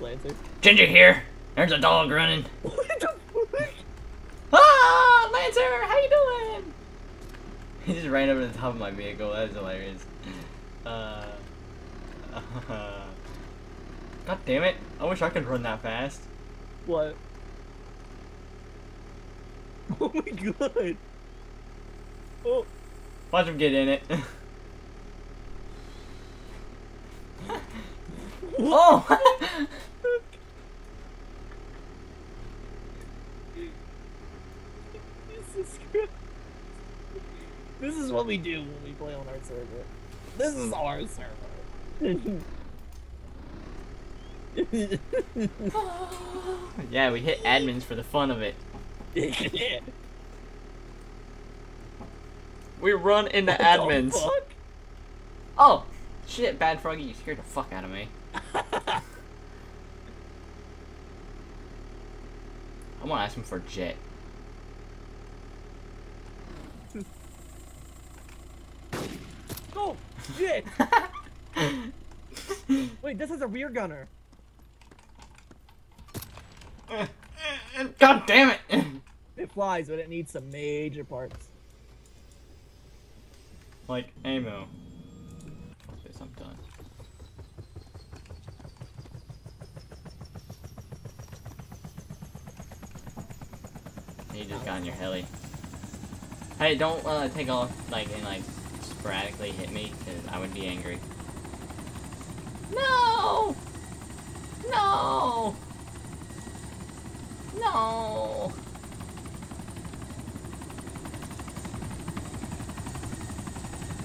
Lancer. Ginger here. There's a dog running. What the fuck? Ah, Lancer, how you doing? He just ran over the top of my vehicle. That is hilarious. Uh, God damn it! I wish I could run that fast. What? Oh my god. Oh. Watch him get in it. Oh! This is what we do when we play on our server. This is our server. yeah, we hit admins for the fun of it. We run into What admins. Oh, shit, Bad Froggy, you scared the fuck out of me. I'm gonna ask him for Jet. Oh, shit! Wait, this is a rear gunner. God damn it! It flies, but it needs some major parts. like, ammo. Fuck this, I'm done. In your heli. Hey, don't uh, take off, like, and, like, sporadically hit me, because I would be angry. No! No! No!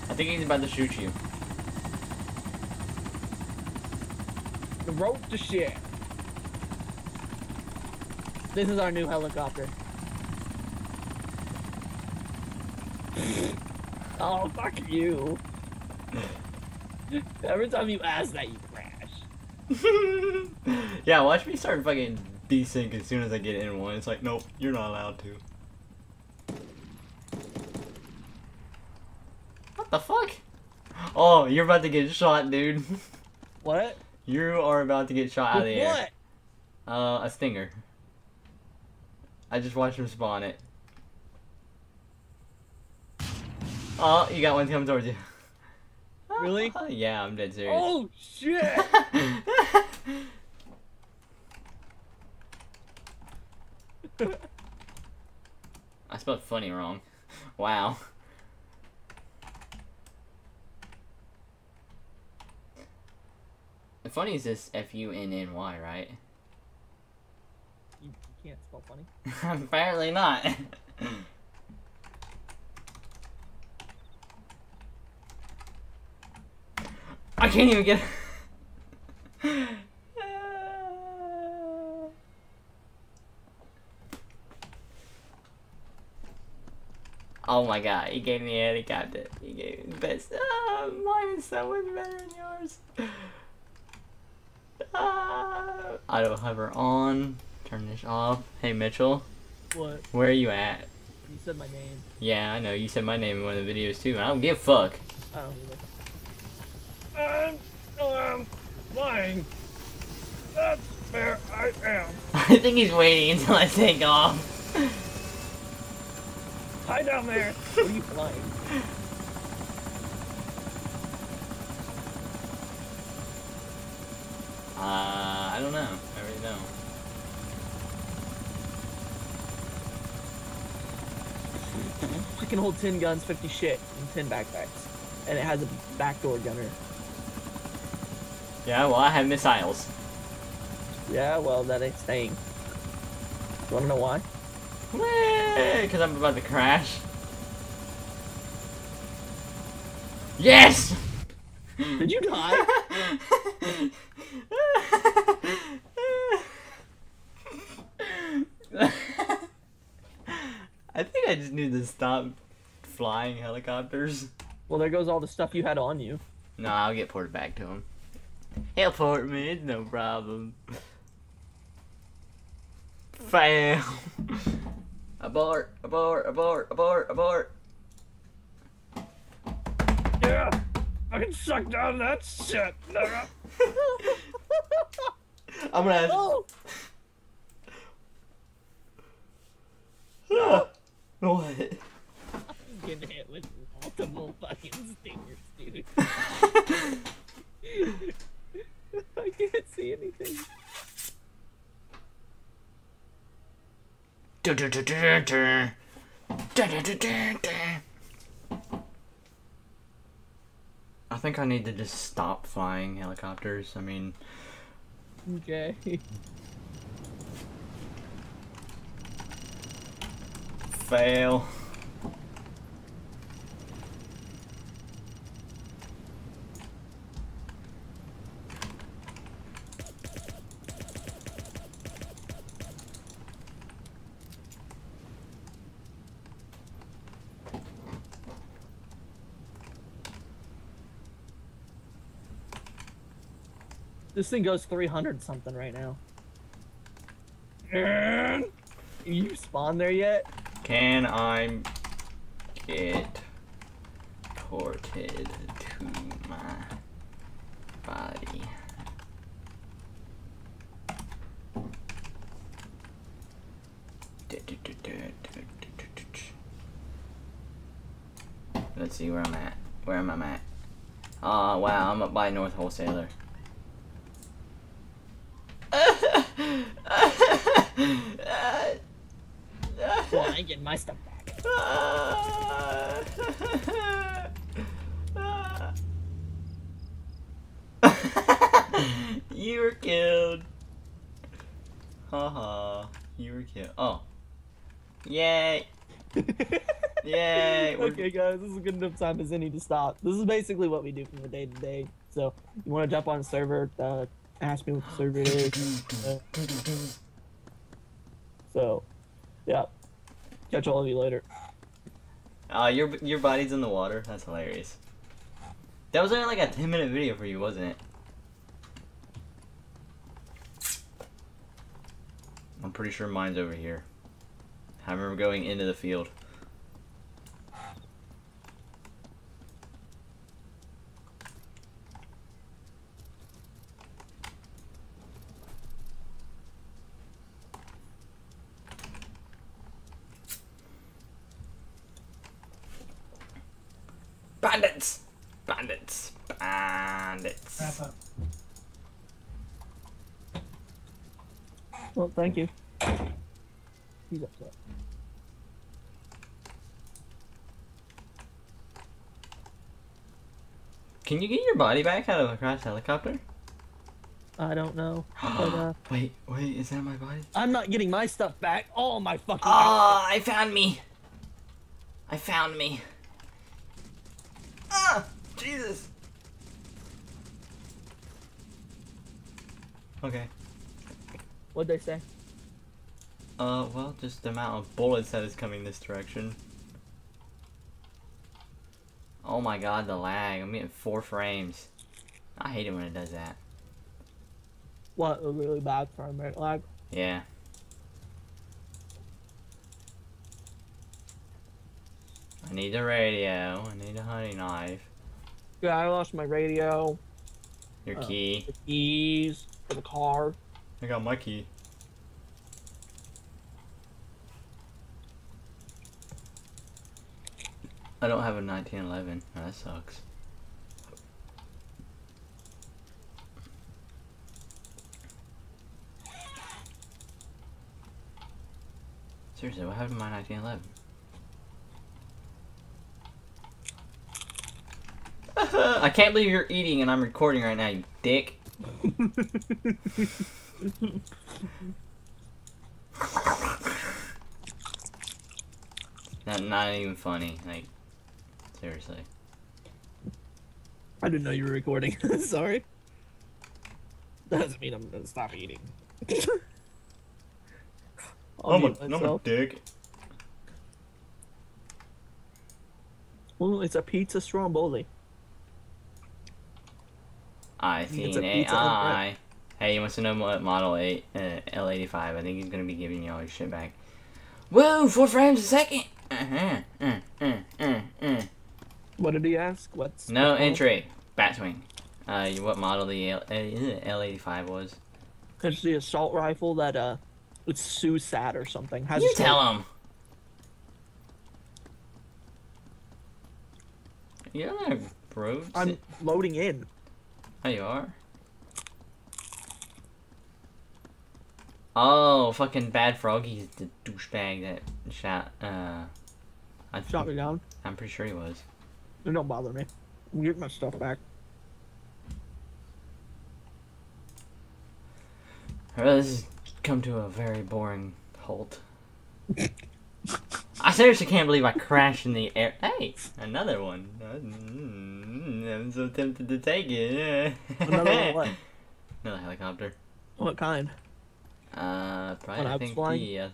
I think he's about to shoot you. The rope to shit. This is our new helicopter. Oh, fuck you. Every time you ask that, you crash. yeah, watch me start fucking desync as soon as I get in one. It's like, nope, you're not allowed to. What the fuck? Oh, you're about to get shot, dude. What? you are about to get shot out of the With air. what? Uh, a stinger. I just watched him spawn it. Oh, you got one coming towards you. Really? yeah, I'm dead serious. Oh, shit! I spelled funny wrong. Wow. The funny is this F U N N Y, right? you, you can't spell funny. Apparently not. Can't even get. Oh my god, he gave me a helicopter. He gave me the best. Ah, mine is so much better than yours. Ah, auto hover on. Turn this off. Hey Mitchell, What? where are you at? You said my name. Yeah, I know. You said my name in one of the videos too, and I don't give a fuck. I don't either. I'm, um, flying. That's where I am. I think he's waiting until I take off. Hi down there. What are you flying? Uh, I don't know. I really don't. I can hold 10 guns, 50 shit, and 10 backpacks. And it has a backdoor gunner. Yeah, well, I have missiles. Yeah, well, that ain't staying. You wanna know why? Because I'm about to crash. Yes! Did you die? I think I just need to stop flying helicopters. well, there goes all the stuff you had on you. No, I'll get ported back to him. He'll port me, it's no problem. Fail. abort, abort, abort, abort, abort. Yeah, I can suck down that shit, nigga. I'm gonna. Oh! Ah, what? I'm getting hit with multiple fucking stingers, dude. I can't see anything. I think I need to just stop flying helicopters. I mean, Okay. fail. This thing goes 300 something right now. And you spawn there yet? Can I get ported to my body? Let's see where I'm at. Where am I at? Oh wow, I'm up by North Wholesaler. Well, I ain't getting my stuff back. you were killed. Haha, -ha. you were killed. Oh. Yay. Yay. we're- okay, guys, this is a good enough time as any to stop. This is basically what we do from the day to day. So, you want to jump on a server, uh, ask me what the server is. Uh, so, yeah. Catch all of you later. Uh, your your body's in the water. That's hilarious. That was only like a 10 minute video for you, wasn't it? I'm pretty sure mine's over here. I remember going into the field. Bandits! Bandits! Bandits! Wrap up. Well, thank you. He's upset. Can you get your body back out of a crashed helicopter? I don't know. But, uh, wait, wait, is that my body? I'm not getting my stuff back. All my fucking. Ah, I found me. I found me. Ah, Jesus. Okay. What'd they say? Uh, well, just the amount of bullets that is coming this direction. Oh my god, the lag. I'm getting four frames. I hate it when it does that. What a really bad frame rate lag. Yeah. I need the radio. I need a hunting knife. Yeah, I lost my radio, Your Oh. key. the keys for the car. I got my key. I don't have a 1911. Oh, that sucks. Seriously, what happened to my 1911? I can't believe you're eating and I'm recording right now, you dick. Not, not even funny. Like, seriously. I didn't know you were recording. Sorry. That doesn't mean I'm gonna stop eating. I'll mute myself. dick. Well, it's a pizza stromboli. I It's seen a pizza AI. Hey, you to know what model 8, uh, L85. I think he's gonna be giving you all your shit back. Whoa, four frames a second. Uh-huh. Uh, uh, uh, uh. What did he ask? What's No entry. Batwing. Uh, what model the L- uh, L85 was? It's the assault rifle that uh, it's SUSAT or something. Has You tell him. You're not bro. I'm loading in. Oh, you are? Oh, fucking Bad Froggy's the douchebag that shot, uh... I Shot me down. I'm pretty sure he was. It don't bother me. Getting my stuff back. Well, this has come to a very boring halt. I seriously can't believe I crashed in the air. Hey, another one. I'm so tempted to take it. Another what? Another helicopter. What kind? Uh, probably I think the uh,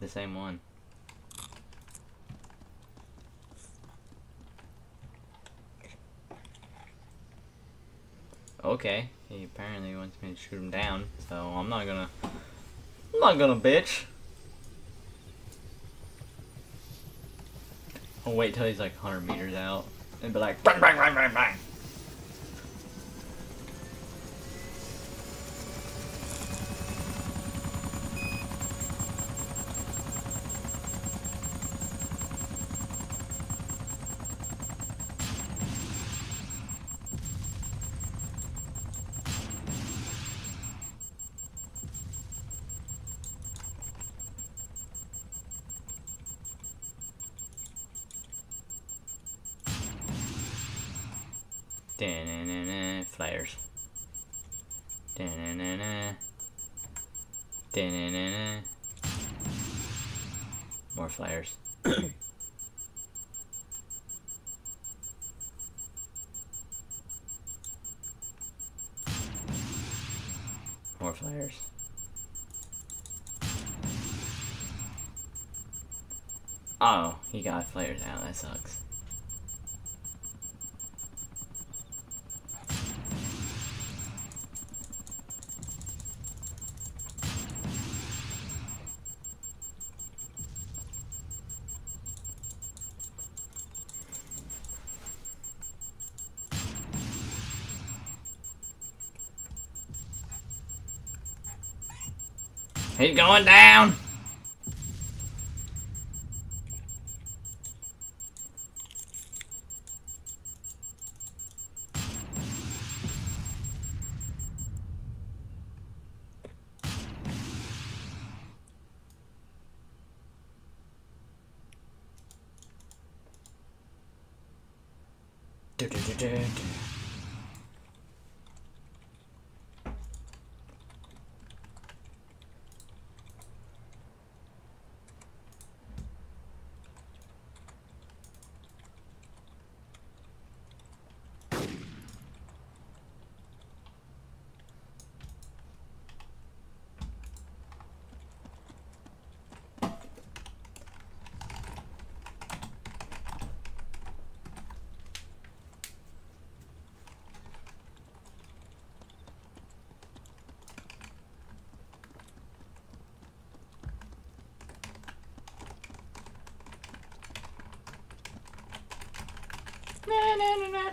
the same one. Okay, he apparently wants me to shoot him down, so I'm not gonna. I'm not gonna bitch. I'll wait till he's like 100 meters out and be like, bang, bang, bang, bang, bang. Got flares out. That sucks. He's going down!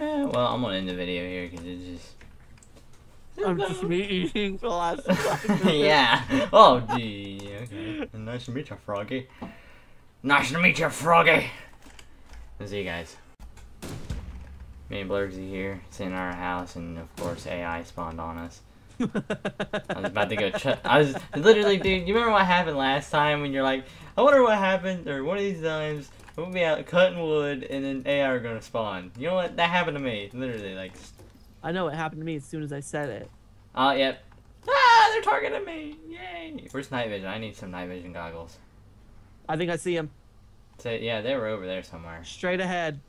Eh, well, I'm gonna end the video here because it's just. I'm just me eating for the last yeah. Oh, gee. Okay. Nice to meet you, Froggy. Nice to meet you, Froggy. See you guys. Me and Blergzy here. It's in our house, and of course, AI spawned on us. I was about to go check. I was literally, dude. You remember what happened last time when you're like, I wonder what happened, or one of these times we'll be out cutting wood, and then AI are gonna spawn. You know what? That happened to me. Literally, like, I know what happened to me as soon as I said it. oh, yep. Ah, they're targeting me! Yay! Where's night vision? I need some night vision goggles. I think I see him So yeah, they were over there somewhere. straight ahead.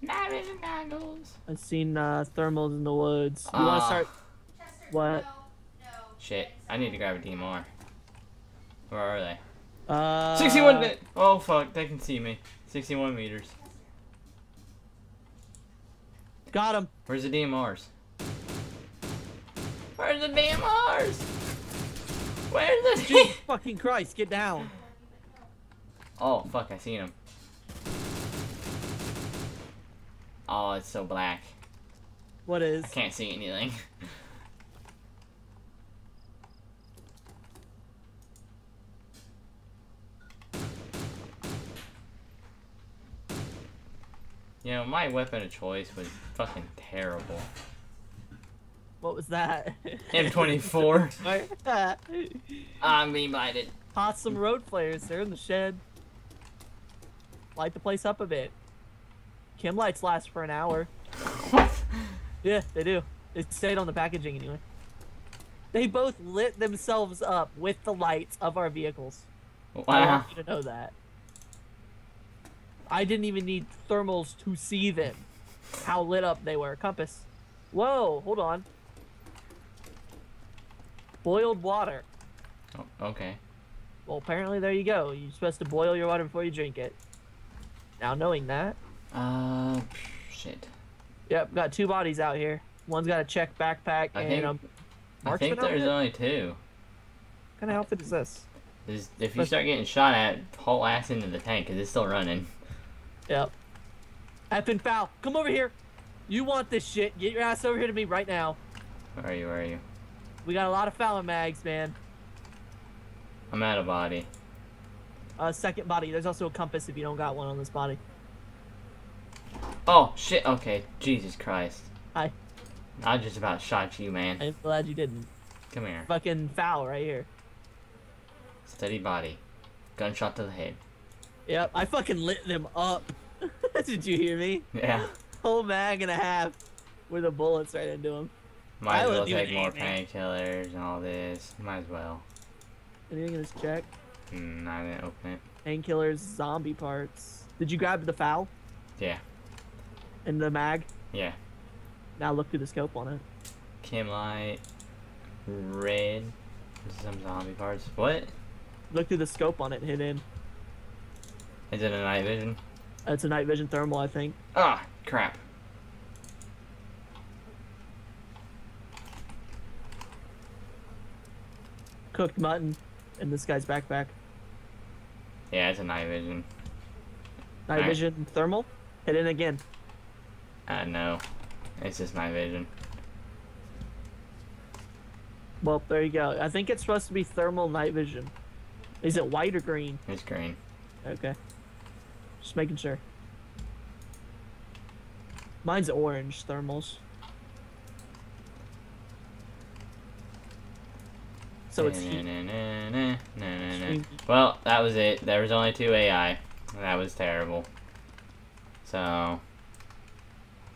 Night vision goggles. I've seen uh, thermals in the woods. You want to Ah. start? What? Shit, I need to grab a DMR. Where are they? Uh, 61 mi- Oh fuck, they can see me. 61 meters. Got him. Where's the DMRs? Where's the DMRs? Where's the Jesus fucking Christ, get down. Oh fuck, I seen him. Oh, it's so black. What is? I can't see anything. You know, my weapon of choice was fucking terrible. What was that? M24. I'm being blinded. Hot some road flares. They're in the shed. Light the place up a bit. Chem lights last for an hour. Yeah, they do. It stayed on the packaging anyway. They both lit themselves up with the lights of our vehicles. I Wow. want you to know that. I didn't even need thermals to see them. How lit up they were. Compass. Whoa, hold on. Boiled water. Oh, okay. Well, apparently there you go. You're supposed to boil your water before you drink it. Now knowing that, Uh, shit. yep, got two bodies out here. One's got a Czech backpack I and think- um, I think there's outfit? only two. what kind of outfit is this? Is- If you Let's- start getting shot at, haul ass into the tank because it's still running. Yep. Effing FAL. Come over here. You want this shit. Get your ass over here to me right now. Where are you? Where are you? We got a lot of FAL mags, man. I'm out of body. Uh, second body. There's also a compass if you don't got one on this body. Oh shit. Okay. Jesus Christ. Hi. I just about shot you, man. I'm glad you didn't. Come here. Fucking FAL right here. Steady body. Gunshot to the head. Yep, I fucking lit them up. Did you hear me? Yeah. Whole mag and a half with the bullets right into them. Might as well take more painkillers and all this. Might as well. Anything in this Czech? Hmm, I didn't open it. Painkillers, zombie parts. Did you grab the FAL Yeah. and the mag? Yeah. Now look through the scope on it. Chem light. Red. Some zombie parts. What? Look through the scope on it. Hit in. Is it a night vision? It's a night vision thermal, I think. Ah, crap. Cooked mutton in this guy's backpack. Yeah, it's a night vision. Night Alright. vision thermal. Hit in again. Uh, no. It's just night vision. Well, there you go. I think it's supposed to be thermal night vision. Is it white or green? It's green. Okay. Just making sure. Mine's orange thermals. So it's heat. Well, that was it. There was only two AI. That was terrible. So,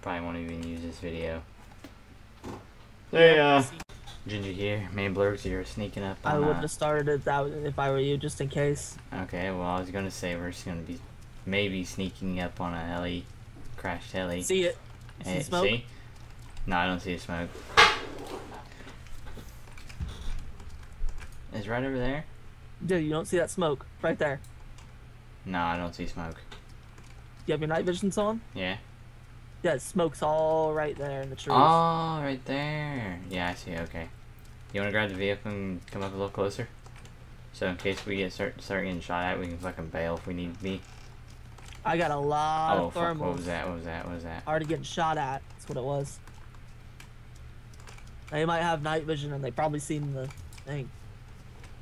probably won't even use this video. Yeah. Ginger here, main blurgs here, sneaking up I wouldn't uh, have started it that way if I were you, just in case. Okay, well, I was gonna say we're just gonna be maybe sneaking up on a heli, crashed heli. See it? See Eh, smoke? see? No, I don't see the smoke. Is right over there? Dude, you don't see that smoke right there. No, I don't see smoke. You have your night visions on? Yeah. Yeah, smoke's all right there in the trees. Oh, right there. Yeah, I see. Okay. You wanna grab the vehicle and come up a little closer? So in case we get start start getting shot at, we can fucking bail if we need to be. I got a lot oh of fuck! thermals. What was that? What was that? What was that? Already getting shot at. That's what it was. They might have night vision and they probably seen the thing.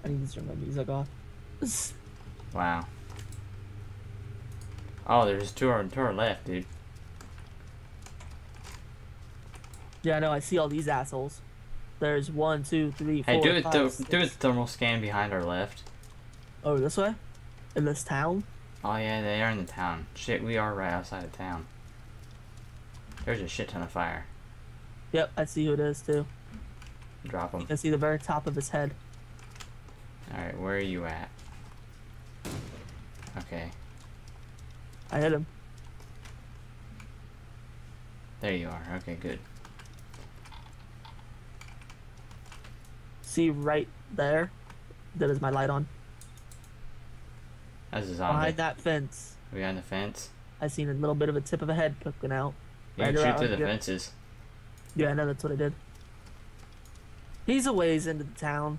I need to turn my music off. Wow. Oh, there's two on turn left, dude. yeah, I know. I see all these assholes. There's one, two, three, four, Hey, do a five, th- six. do a thermal scan behind our left. Oh, this way? In this town? Oh yeah, they are in the town. Shit, we are right outside of town. There's a shit ton of fire. Yep, I see who it is too. Drop them. I see the very top of his head. All right, where are you at? Okay, I hit him. there you are. Okay, good. See right there? That is my light on. That's a zombie. Behind that fence. Behind the fence. I seen a little bit of a tip of a head poking out. You Right shoot through the fences. Yeah, I know that's what I did. He's a ways into the town.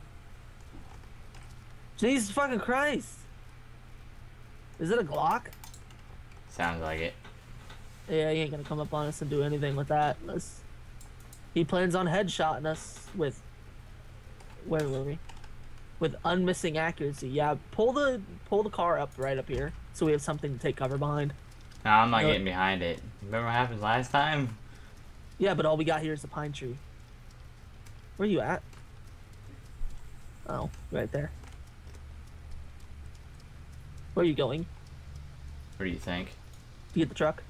Jesus fucking Christ. Is it a Glock? Sounds like it. Yeah, he ain't gonna come up on us and do anything with that. Unless he plans on headshotting us with where were we? With unmissing accuracy. Yeah, pull the pull the car up right up here so we have something to take cover behind. No, I'm not No. getting behind it. Remember what happened last time? Yeah, but all we got here is the pine tree. Where are you at? Oh, right there. Where are you going? What do you think? To get the truck?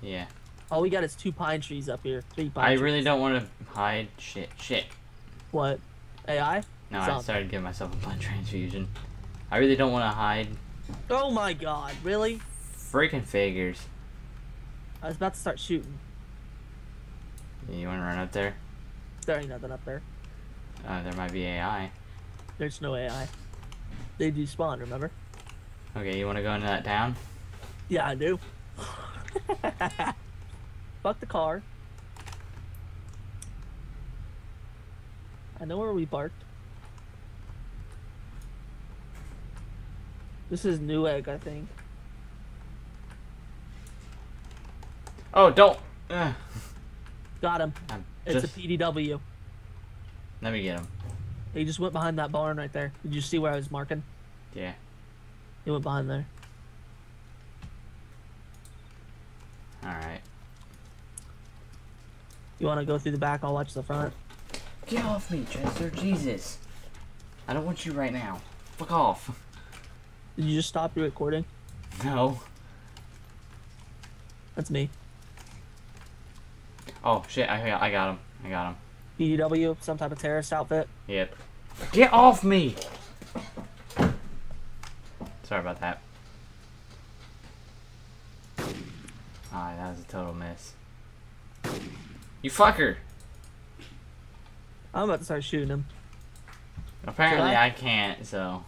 Yeah. All we got is two pine trees up here. Three pine I trees. really don't want to hide shit. Shit. What? AI? No, I started giving myself a blood transfusion. I really don't want to hide. Oh my god, really? Freaking figures. I was about to start shooting. You want to run up there? There ain't nothing up there. Uh, there might be AI. There's no AI. They do spawn, remember? Okay, you want to go into that town? Yeah, I do. Fuck the car. I know where we parked. This is Newegg, I think. Oh, don't. Ugh. Got him. I'm It's just, a PDW. Let me get him. He just went behind that barn right there. Did you see where I was marking? Yeah. He went behind there. All right. You want to go through the back? I'll watch the front. Get off me, Chester. Jesus. I don't want you right now. Fuck off. Did you just stop your recording? No. That's me. Oh shit! I got, I got him. I got him. PDW, some type of terrorist outfit. Yep. Get off me! Sorry about that. Ah, that was a total miss. You fucker! I'm about to start shooting him. Apparently I? I can't, so.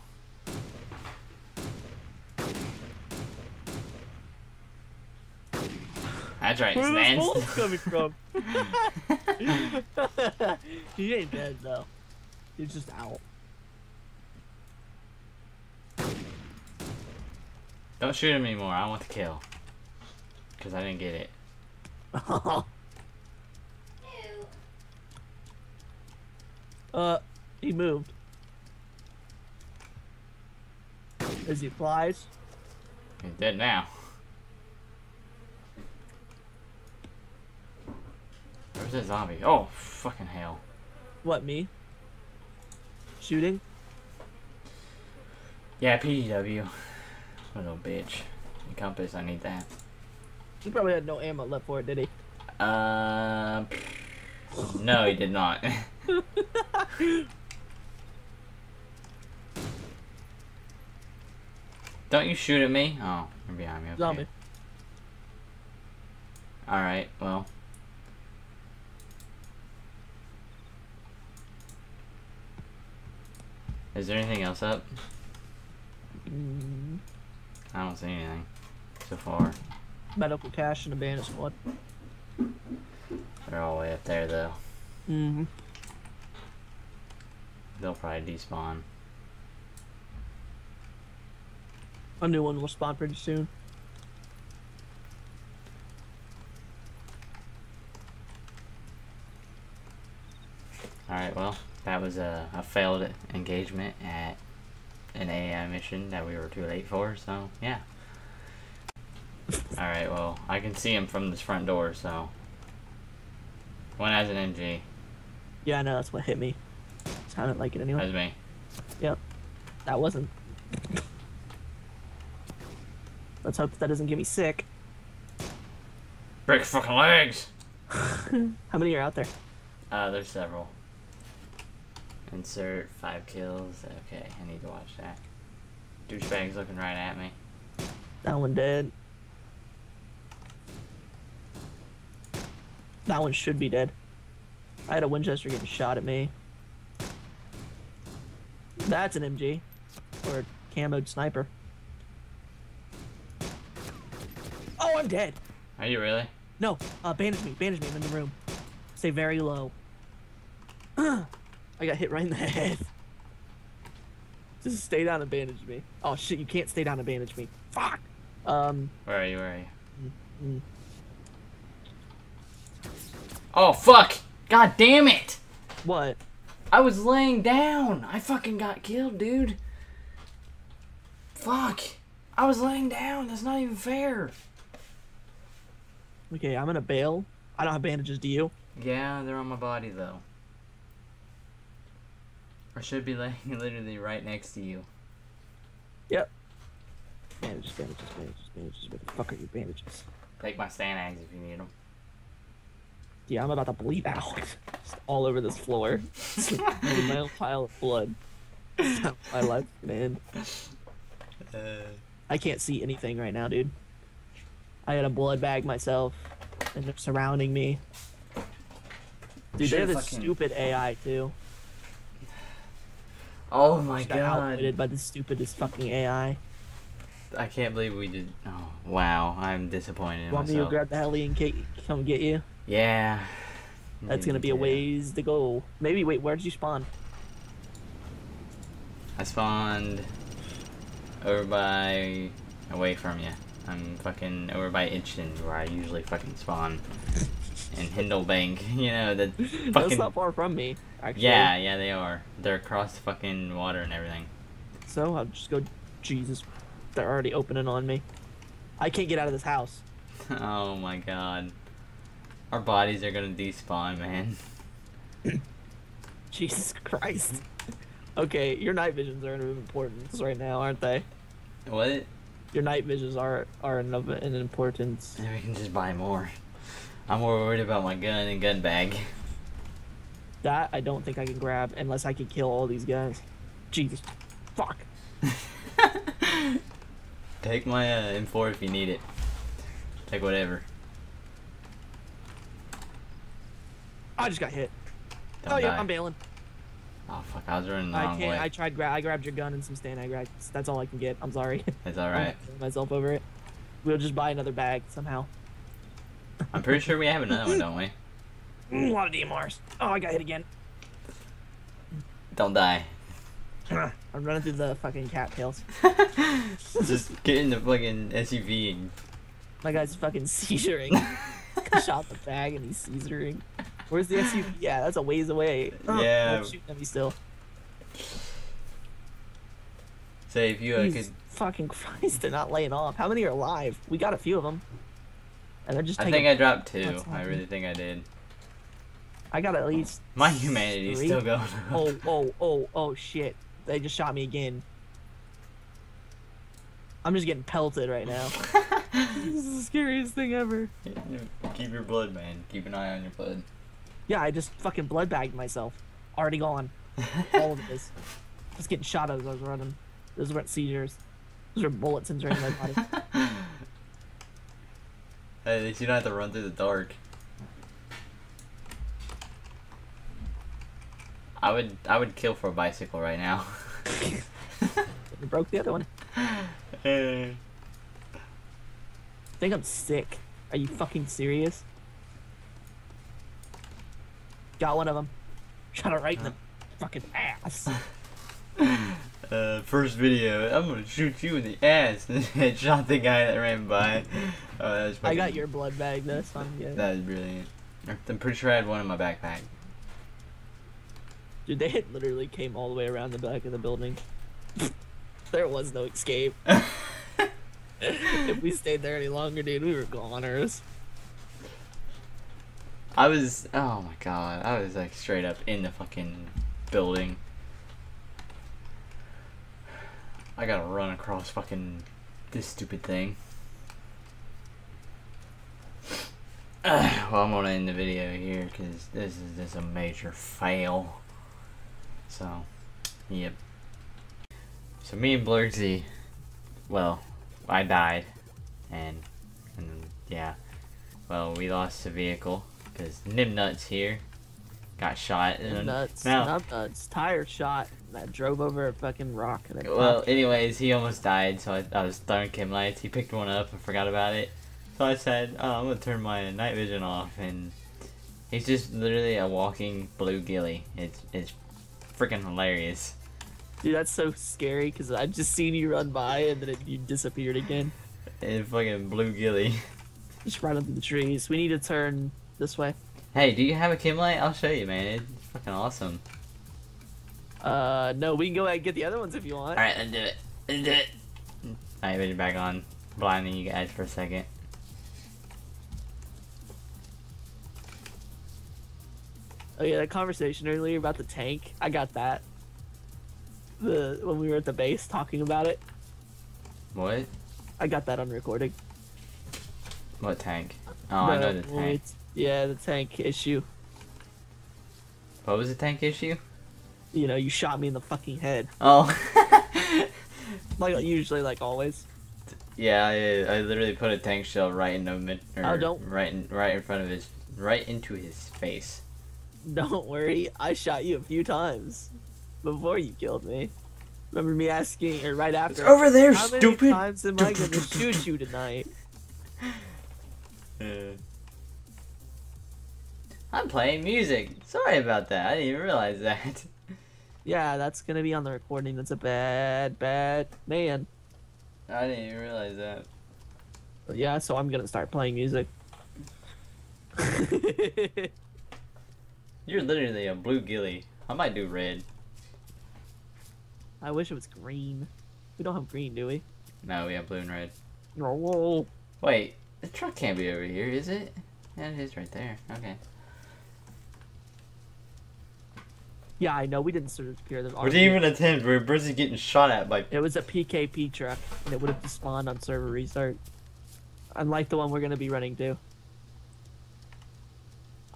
That's right, Where coming from? he ain't dead though. He's just out. Don't shoot him anymore. I want the kill. Because I didn't get it. uh, he moved. As he flies. He's dead now. Where's that zombie? Oh, fucking hell. What me? Shooting? Yeah, PDW. Little bitch. Compass, I need that. He probably had no ammo left for it, did he? Um. no, he did not. Don't you shoot at me? Oh, you're behind me. Okay. Zombie. Alright, well. Is there anything else up? Mm, I don't see anything so far. medical cash and a bandit squad. They're all the way up there though. Mm-hmm. They'll probably despawn. A new one will spawn pretty soon. Alright, well, that was a, a failed engagement at an AI mission that we were too late for, so yeah. Alright, well, I can see him from this front door, so. One has an MG. Yeah, I know that's what hit me. I sounded like it anyway. That's me. Yep. That wasn't. Let's hope that doesn't get me sick. Break fucking legs! How many are out there? Uh, there's several. Insert five kills. Okay, I need to watch that. Douchebag's looking right at me. That one dead. That one should be dead. I had a Winchester getting shot at me. That's an MG. Or a camoed sniper. Oh, I'm dead! Are you really? No, uh, bandage me, bandage me, I'm in the room. Stay very low. I got hit right in the head. Just stay down and bandage me. Oh shit, you can't stay down and bandage me. Fuck! Um, Where are you? Where are you? mm. Oh, fuck! God damn it! what? I was laying down. I fucking got killed, dude. Fuck. I was laying down. That's not even fair. Okay, I'm gonna bail. I don't have bandages. Do you? Yeah, they're on my body though. I should be laying literally right next to you. Yep. Bandages, bandages, bandages, bandages. Where the fuck are your bandages? Take my Stanags if you need them. Yeah, I'm about to bleed out. Just all over this floor. My own pile of blood. My life, man. Uh, I can't see anything right now, dude. I got a blood bag myself, and they're surrounding me. Dude, they have this fucking- stupid AI too. Oh my Just got god. outwitted by the stupidest fucking AI. I can't believe we did. Oh wow, I'm disappointed in Want me to grab the heli and Kate come get you? yeah. That's gonna be a ways to go. Maybe wait, where did you spawn? I spawned over by away from you. I'm fucking over by Itchton where I usually fucking spawn. In Hindelbank, you know the That's not far from me, actually. yeah, yeah they are. They're across fucking water and everything. So I'll just go. Jesus, they're already opening on me. I can't get out of this house. oh my god, our bodies are gonna despawn, man. Jesus Christ. Okay, your night visions are of importance right now, aren't they? What? Your night visions are are of an importance. We can just buy more. I'm more worried about my gun and gun bag. That I don't think I can grab unless I can kill all these guys. Jesus, fuck. Take my uh, M4 if you need it. Take whatever. I just got hit. Don't oh yeah. I'm bailing. Oh fuck, I was running the I wrong can't. way. I tried. Gra- I grabbed your gun and some stand. I grabbed. That's all I can get. I'm sorry. It's I'm alright. myself over it. We'll just buy another bag somehow. I'm pretty sure we have another one, don't we? Mm, a lot of DMRs. Oh, I got hit again. Don't die. I'm running through the fucking cattails. Just get in the fucking SUV and My guy's fucking seizuring. Shot the bag and he's seizuring. Where's the SUV? Yeah, that's a ways away. Oh, Yeah. oh, shooting at me still. say if you uh, could. fucking Christ, they're not laying off. How many are alive? We got a few of them. And they're just I think I dropped two. I really think I did. I got at least. My humanity's three. still going. Oh, oh, oh, oh, shit. They just shot me again. I'm just getting pelted right now. this is the scariest thing ever. Keep your blood, man. Keep an eye on your blood. Yeah, I just fucking blood bagged myself. Already gone. All of this. Just getting shot as I was running. Those weren't seizures. Those were bullets entering my body. Hey, at least you don't have to run through the dark. I would I would kill for a bicycle right now. I broke the other one. Eh. I think I'm sick. Are you fucking serious? Got one of them. Shot it right in the fucking ass. uh, first video, I'm gonna shoot you in the ass. and shot the guy that ran by. Oh, that was I got your blood bag. That's fine. Yeah. That was brilliant. I'm pretty sure I had one in my backpack. Dude, they had literally came all the way around the back of the building. there was no escape. if we stayed there any longer, dude, we were goners. I was, oh my god, I was like straight up in the fucking building. I gotta run across fucking this stupid thing. well, I'm gonna end the video here because this is just a major fail. So, yep. So me and Blergzy, well, I died, and and yeah, well we lost the vehicle because Nimnuts here got shot. And then- nuts, now- not nuts. Tire shot that drove over a fucking rock. And then Well, anyways, he almost died, so I, I was throwing Chem lights. He picked one up and forgot about it. So I said, oh, I'm gonna turn my night vision off, and he's just literally a walking blue ghillie. It's it's freaking hilarious. dude, that's so scary because I've just seen you run by and then it, you disappeared again. And fucking blue ghillie. Just right under the trees. We need to turn this way. Hey, do you have a Chem light? I'll show you, man. It's fucking awesome. Uh, no, we can go ahead and get the other ones if you want. All right, let's do it. Let's do it. night vision back on, blinding you guys for a second. Oh yeah, that conversation earlier about the tank. I got that. The when we were at the base talking about it, What? I got that on recording. What tank? Oh, I know the tank. Yeah, the tank issue. What was the tank issue? You know, you shot me in the fucking head. Oh. Like usually, like always. yeah, I, I literally put a tank shell right in the mid. Oh, don't- Right in, right in front of his, right into his face. Don't worry, I shot you a few times before you killed me. Remember me asking, or right after? over there, How many stupid. times am I gonna shoot you tonight? Uh, I'm playing music. Sorry about that. I didn't even realize that. Yeah, that's gonna be on the recording. That's a bad, bad man. I didn't even realize that. Yeah, so I'm gonna start playing music. You're literally a blue ghillie. I might do red. I wish it was green. We don't have green, do we? No, we have blue and red. No. Wait, the truck can't be over here, is it? Yeah, it is right there. Okay. Yeah, I know. We didn't secure We didn't even attempt? We're busy getting shot at by. It was a PKP truck, and it would have despawned on server restart. Unlike the one we're gonna be running to.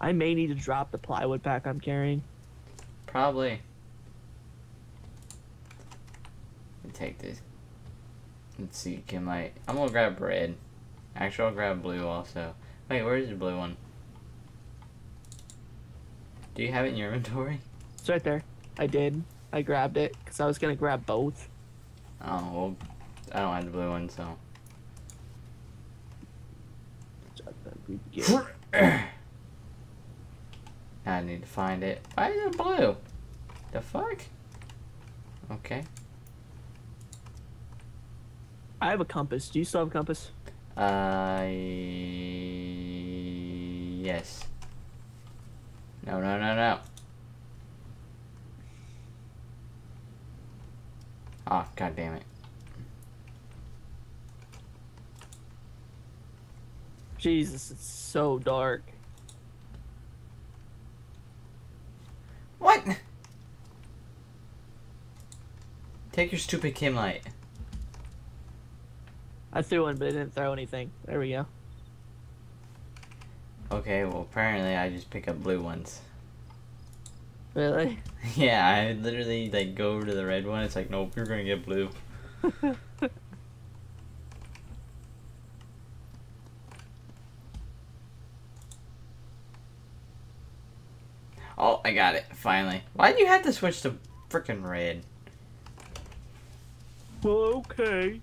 I may need to drop the plywood pack I'm carrying. Probably. Let me take this. Let's see, can I... I'm gonna grab red. Actually, I'll grab blue also. Wait, where's the blue one? Do you have it in your inventory? It's right there. I did. I grabbed it because I was gonna grab both. Oh, well, I don't have the blue one, so. I need to find it. Why is it blue? The fuck? Okay. I have a compass. Do you still have a compass? Uh, yes. No, no, no, no. Ah, oh, god damn it. Jesus, it's so dark. What? Take your stupid Chem light. I threw one, but it didn't throw anything. There we go. Okay, well apparently I just pick up blue ones. Really? yeah, I literally like go over to the red one. It's like, nope, you're gonna get blue. Oh, I got it finally. Why did you have to switch to freaking red? well, okay.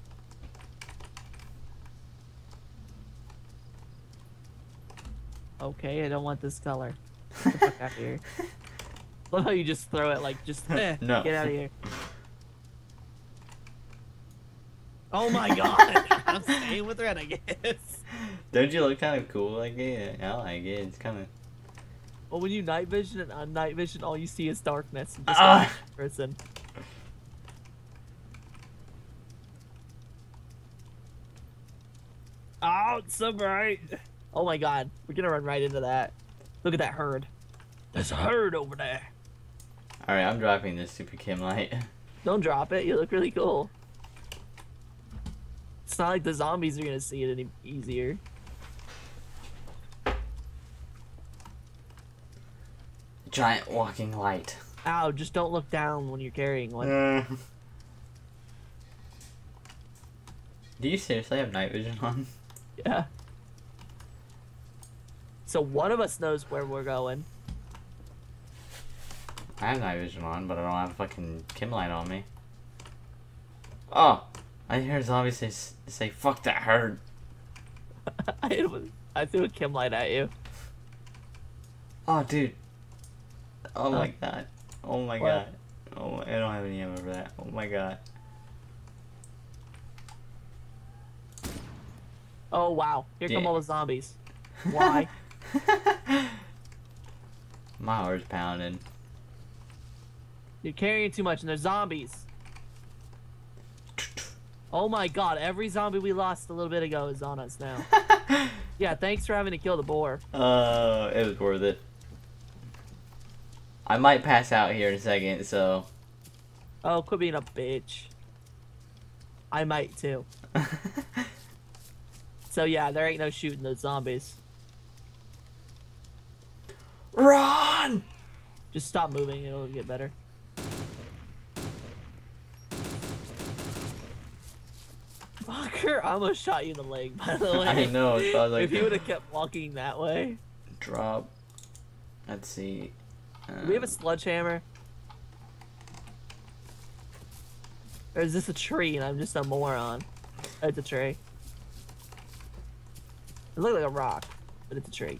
Okay, I don't want this color. Get the fuck out of here. Love how you just throw it like just eh, No. get out of here. Oh my god! I'm staying with red, I guess. Don't you look kind of cool like it? I like it. It's kind of. Well, when you night vision and on night vision, all you see is darkness. And just Ah. a person. Oh, it's so bright. Oh my god, we're gonna run right into that. Look at that herd. There's a herd over there. All right, I'm dropping this stupid Chem light. Don't drop it. You look really cool. It's not like the zombies are gonna see it any easier. Giant walking light. Ow! Just don't look down when you're carrying one. Uh. Do you seriously have night vision on? Yeah. So one of us knows where we're going. I have night vision on, but I don't have a fucking Chem light on me. Oh, I hear zombies say, say "fuck that herd." I, I threw a Chem light at you. Oh, dude. Oh my god. Oh my What? god. Oh, I don't have any ammo for that. Oh my god. Oh wow! Here come Yeah. all the zombies. Why? my heart's pounding. You're carrying too much, and there's zombies. Oh my god, every zombie we lost a little bit ago is on us now. yeah, thanks for having to kill the boar. uh, it was worth it. I might pass out here in a second, so. Oh, quit being a bitch. I might too. So yeah, there ain't no shooting those zombies. Run! Just stop moving, it'll get better. Fucker, I almost shot you in the leg, by the way. I know. So I was like, if you would have kept walking that way. drop. Let's see. Do we have a Um, sledgehammer? Or is this a tree and I'm just a moron? Oh, it's a tree. It looks like a rock, but it's a tree.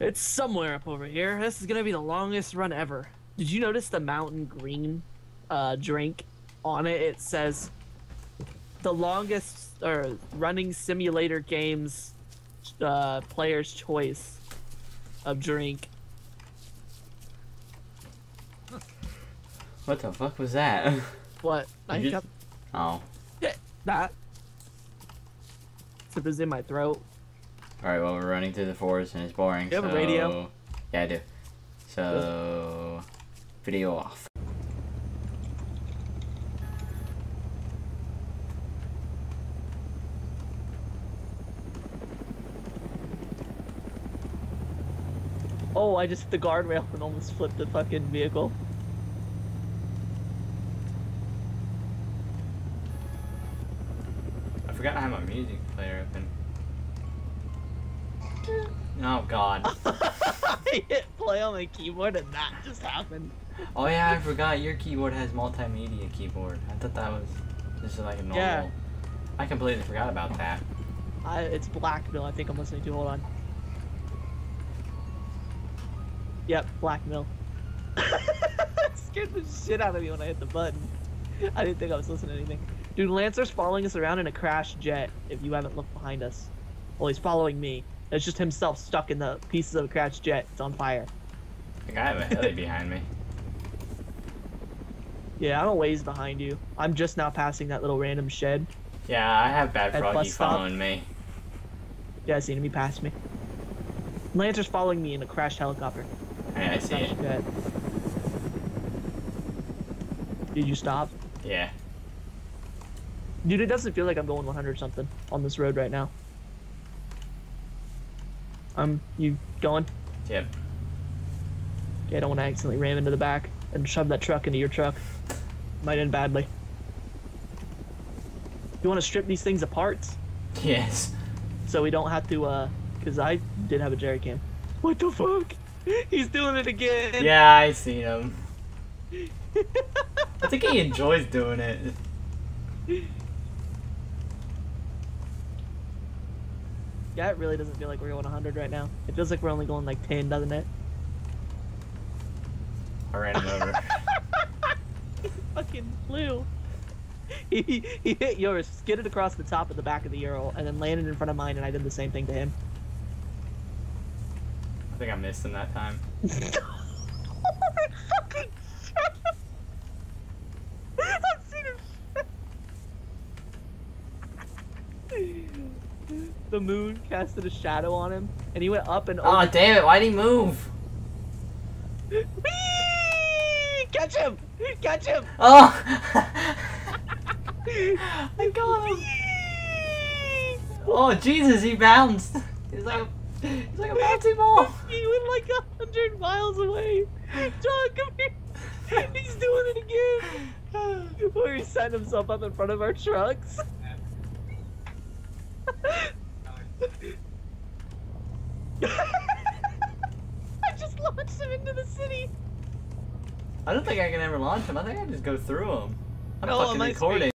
It's somewhere up over here. This is gonna be the longest run ever. Did you notice the mountain green uh, drink on it? It says the longest or running simulator games uh, player's choice of drink. what the fuck was that? What? I just- oh. that. Except it's in my throat. Alright, well, we're running through the forest and it's boring. You have a radio? Yeah, I do. So. Video off. Oh, I just hit the guardrail and almost flipped the fucking vehicle. I forgot I have my music player open. Oh god. I hit play on my keyboard and that just happened. Oh yeah, I forgot your keyboard has multimedia keyboard. I thought that was just like a normal. Yeah. I completely forgot about that. I, it's Blackmill, I think I'm listening to. Hold on. Yep, Blackmill. scared the shit out of me when I hit the button. I didn't think I was listening to anything. Dude, Lancer's following us around in a crashed jet if you haven't looked behind us. Well, he's following me. It's just himself stuck in the pieces of a crashed jet. It's on fire. I think I have a heli behind me. Yeah, I'm a ways behind you. I'm just now passing that little random shed. Yeah, I have Bad Froggy following me. Yeah, I him. He passed me. Lancer's following me in a crashed helicopter. Yeah, I see it. Jet. Did you stop? Yeah. Dude, it doesn't feel like I'm going 100 something on this road right now. Um, you going? Yep. Okay, I don't want to accidentally ram into the back and shove that truck into your truck. Might end badly. You want to strip these things apart Yes. so we don't have to, uh, because I did have a jerry can. What the fuck? He's doing it again! Yeah, I see him. I think he enjoys doing it. Yeah, it really doesn't feel like we're going 100 right now. It feels like we're only going like 10, doesn't it? I ran him over. he fucking flew. He, he hit yours, skidded across the top of the back of the Ural, and then landed in front of mine, and I did the same thing to him. I think I missed him that time. fucking I've seen him. the moon casted a shadow on him, and he went up and Oh damn it! Why'd he move? Whee! Catch him! Catch him! Oh! I got him. Oh Jesus! He bounced. He's like a, he's like a bouncy ball. He went like a hundred miles away. John, come here. He's doing it again. Where he set himself up in front of our trucks. I just launched him into the city. I don't think I can ever launch him. I think I just go through him. I'm Oh, on fucking recording.